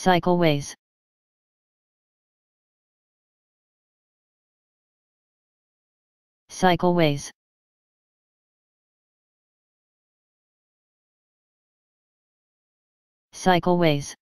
Cycleways. Cycleways. Cycleways.